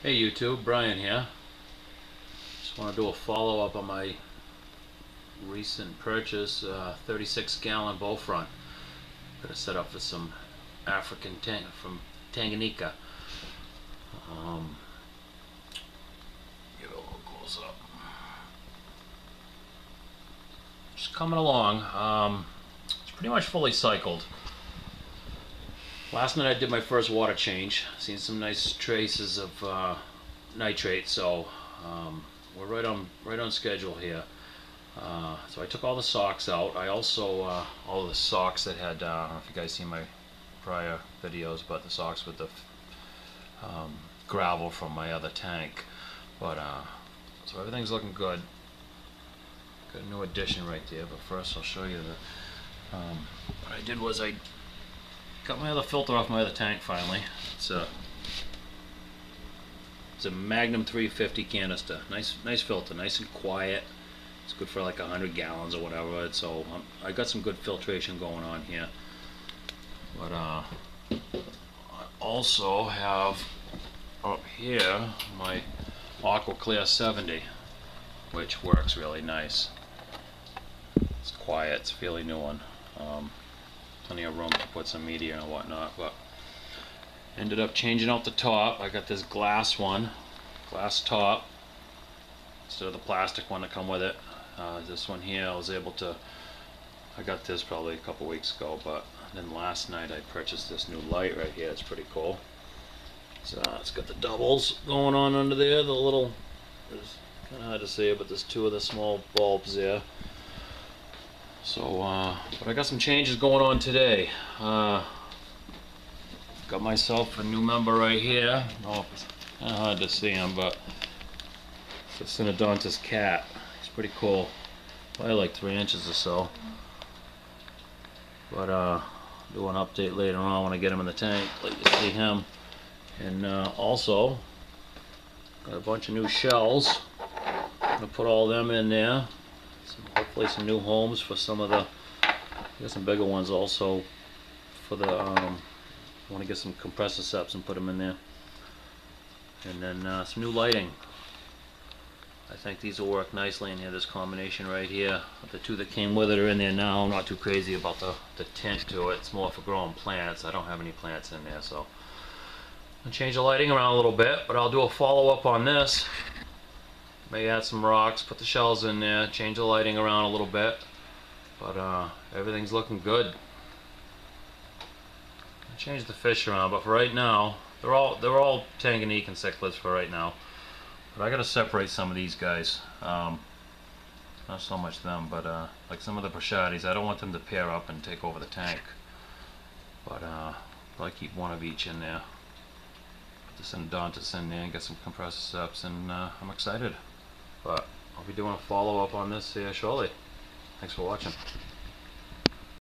Hey YouTube, Brian here. Just want to do a follow-up on my recent purchase, uh, 36 gallon bow front. Got to set up for some African tang from Tanganyika. Um, give it a little close up. Just coming along. Um, it's pretty much fully cycled. Last night I did my first water change. Seen some nice traces of uh, nitrate, so um, we're right on right on schedule here. Uh, so I took all the socks out. I also uh, all the socks that had uh, I don't know if you guys seen my prior videos, but the socks with the um, gravel from my other tank. But uh, so everything's looking good. Got a new addition right there. But first I'll show you the. Um, what I did was I Got my other filter off my other tank finally. It's a it's a Magnum 350 canister. Nice nice filter, nice and quiet. It's good for like 100 gallons or whatever. So um, I got some good filtration going on here. But uh, I also have up here my Aqua Clear 70, which works really nice. It's quiet. It's a fairly new one. Um, plenty of room to put some media and whatnot but ended up changing out the top. I got this glass one glass top instead of the plastic one that come with it. Uh, this one here I was able to I got this probably a couple weeks ago but then last night I purchased this new light right here. It's pretty cool. So it's got the doubles going on under there the little it's kind of hard to see it but there's two of the small bulbs there so, uh, but I got some changes going on today. Uh, got myself a new member right here. Oh, it's kind of hard to see him, but it's a Synodontis cat. He's pretty cool. Probably like three inches or so. But uh, do an update later on when I get him in the tank. Let you see him. And uh, also, got a bunch of new shells. I'm gonna put all them in there some, hopefully some new homes for some of the, got some bigger ones also for the, um, want to get some compressiceps and put them in there. And then uh, some new lighting. I think these will work nicely in here, this combination right here. The two that came with it are in there now. I'm not too crazy about the, the tint to it. It's more for growing plants. I don't have any plants in there, so. I'll change the lighting around a little bit, but I'll do a follow-up on this May add some rocks, put the shells in there, change the lighting around a little bit. But uh, everything's looking good. Change the fish around, but for right now, they're all they're all Tanganyikan cichlids for right now. But I gotta separate some of these guys. Um, not so much them, but uh, like some of the Brachytes, I don't want them to pair up and take over the tank. But uh, I keep one of each in there. Put the Synodontis in there and get some compressiceps, and uh, I'm excited. But I'll be doing a follow-up on this here shortly. Thanks for watching.